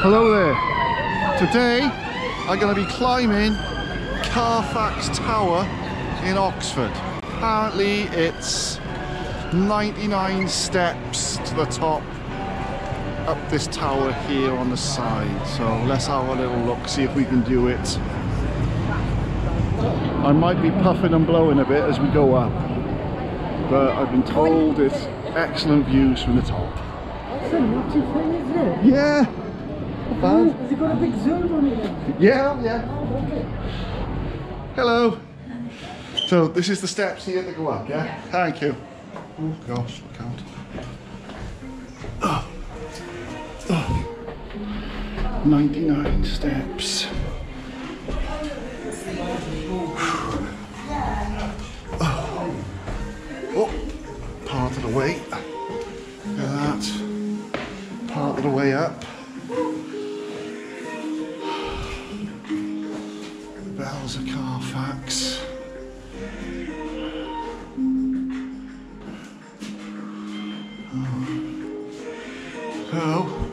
Hello there. Today I'm going to be climbing Carfax Tower in Oxford. Apparently it's 99 steps to the top up this tower here on the side. So let's have a little look, see if we can do it. I might be puffing and blowing a bit as we go up, but I've been told it's excellent views from the top. That's a naughty thing, isn't it? Yeah, Oh, has it got a big zoom on it? yeah, yeah. Oh, Hello. So this is the steps here to go up, yeah? Thank you. Oh gosh, look out. Oh. Oh. 99 steps. Bells of Carfax. Oh.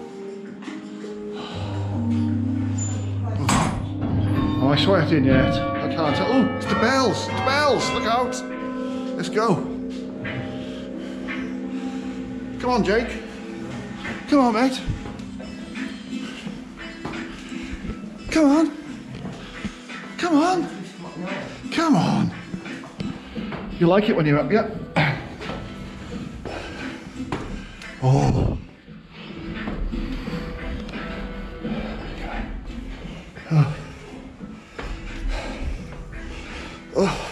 Am oh, I sweating yet? I can't tell. Oh, it's the bells! The bells! Look out! Let's go. Come on, Jake. Come on, mate. Come on. Come on. Come on. You like it when you're up, yeah? Oh. Oh. Oh.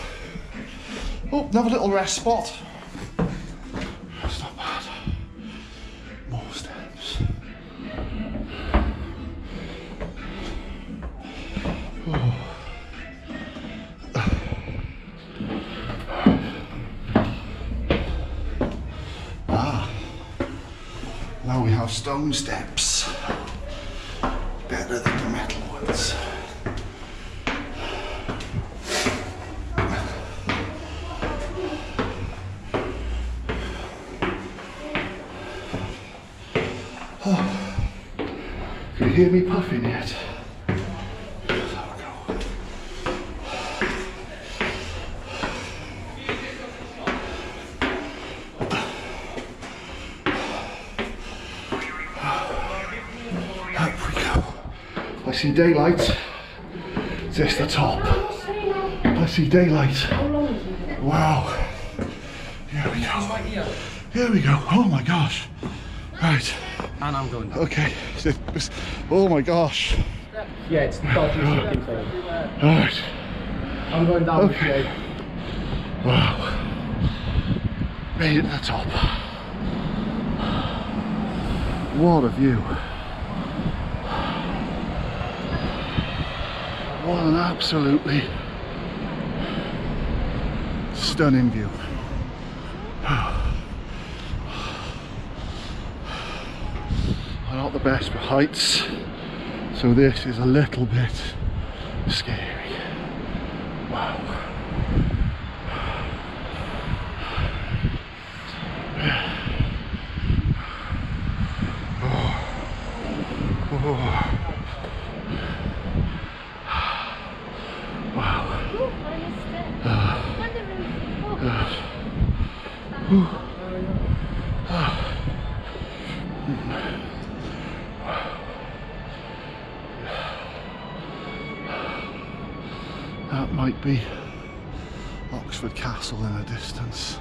Oh, another little rest spot. Now we have stone steps. Better than the metal ones. Oh. Can you hear me puffing yet? I see daylight. Is this the top? I see daylight. Wow. Here we go. Here we go. Oh my gosh. Right. And I'm going. Okay. Oh my gosh. Yeah, it's the dodgiest looking thing. Right. I'm going down with Okay. you. Wow. Made it to the top. What a view. What an absolutely stunning view. I'm not the best for heights, so this is a little bit scary. Wow. Oh. Oh. That might be Oxford Castle in the distance.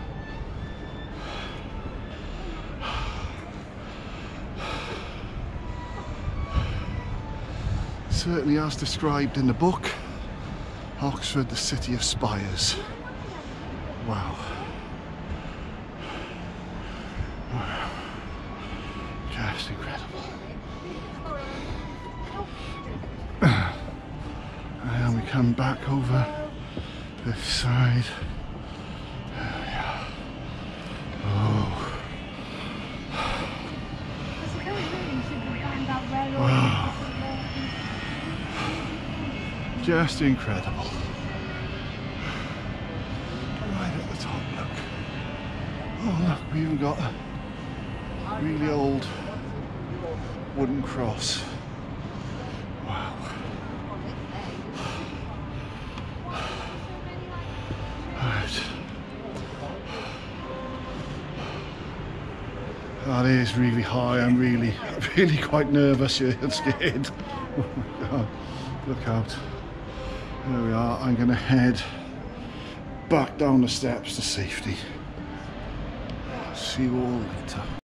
Certainly as described in the book, Oxford, the city of spires. Wow. Just incredible. And we come back over this side. Oh. Just incredible. Right at the top, look. Oh, look, we even got a really old wooden cross. Wow. Right. That is really high. I'm really, really quite nervous here and scared. Oh my God. Look out. There we are. I'm going to head back down the steps to safety. See you all later.